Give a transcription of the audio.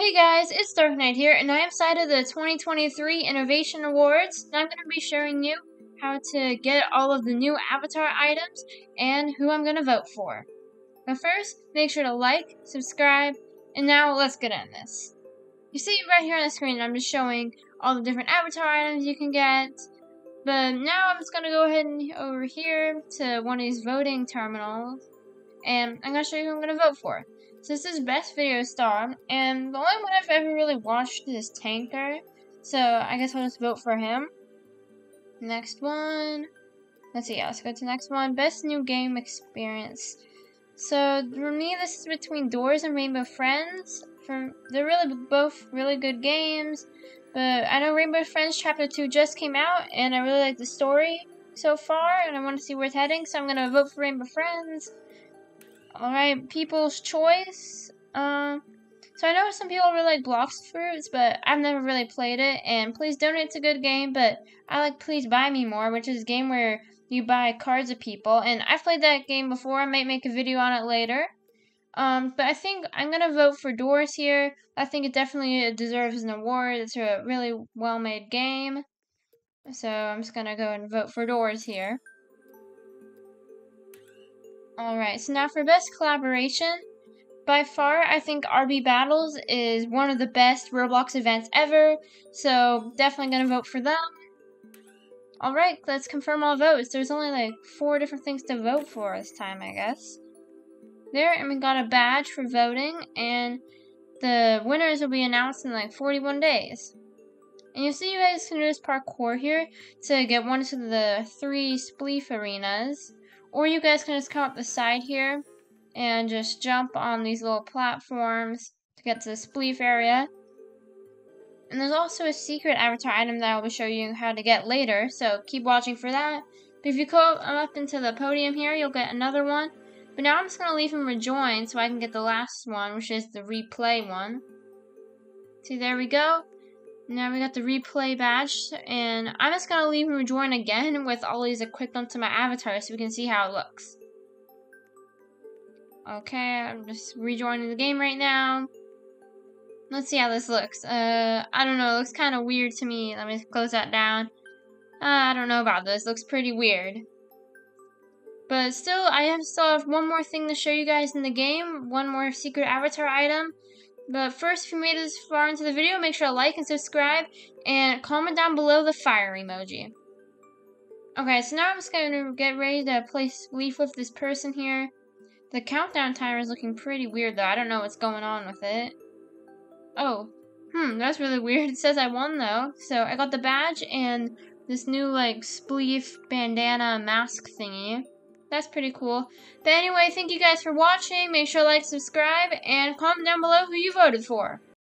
Hey guys, it's DarkNight here, and I am side of the 2023 Innovation Awards, and I'm going to be showing you how to get all of the new avatar items and who I'm going to vote for. But first, make sure to like, subscribe, and now let's get in this. You see right here on the screen, I'm just showing all the different avatar items you can get, but now I'm just going to go ahead and over here to one of these voting terminals, and I'm going to show you who I'm going to vote for. This is Best Video Star, and the only one I've ever really watched is Tanqr, so I guess I'll just vote for him. Next one. Let's see, yeah, let's go to next one. Best New Game Experience. So for me, this is between Doors and Rainbow Friends. For they're really both really good games, but I know Rainbow Friends Chapter Two just came out, and I really like the story so far, and I want to see where it's heading. So I'm gonna vote for Rainbow Friends. Alright, People's Choice. Um, so I know some people really like Blox Fruits, but I've never really played it. And Please Donate's a good game, but I like Please Buy Me More, which is a game where you buy cards of people. And I've played that game before. I might make a video on it later. Um, but I think I'm gonna vote for Doors here. I think it definitely deserves an award. It's a really well-made game. So I'm just gonna go and vote for Doors here. Alright, so now for best collaboration. By far, I think RB Battles is one of the best Roblox events ever, so definitely gonna vote for them. Alright, let's confirm all votes. There's only like four different things to vote for this time, I guess. There, and we got a badge for voting, and the winners will be announced in like 41 days. And you'll see you guys can do this parkour here to get one to the three spleef arenas. Or you guys can just come up the side here and just jump on these little platforms to get to the spleef area. And there's also a secret avatar item that I will show you how to get later, so keep watching for that. But if you go up into the podium here, you'll get another one. But now I'm just going to leave him rejoin so I can get the last one, which is the replay one. See, there we go. Now we got the replay badge, and I'm just to leave and rejoin again with all these equipped onto my avatar so we can see how it looks. Okay, I'm just rejoining the game right now. Let's see how this looks. Uh, I don't know, it looks kind of weird to me. Let me close that down. Uh, I don't know about this, it looks pretty weird. But still, I have still have one more thing to show you guys in the game. One more secret avatar item. But first, if you made it this far into the video, make sure to like and subscribe, and comment down below the fire emoji. Okay, so now I'm just going to get ready to play spleef with this person here. The countdown timer is looking pretty weird, though. I don't know what's going on with it. Oh, hmm, that's really weird. It says I won, though. So I got the badge and this new, like, spleef bandana mask thingy. That's pretty cool. But anyway, thank you guys for watching. Make sure to like, subscribe, and comment down below who you voted for.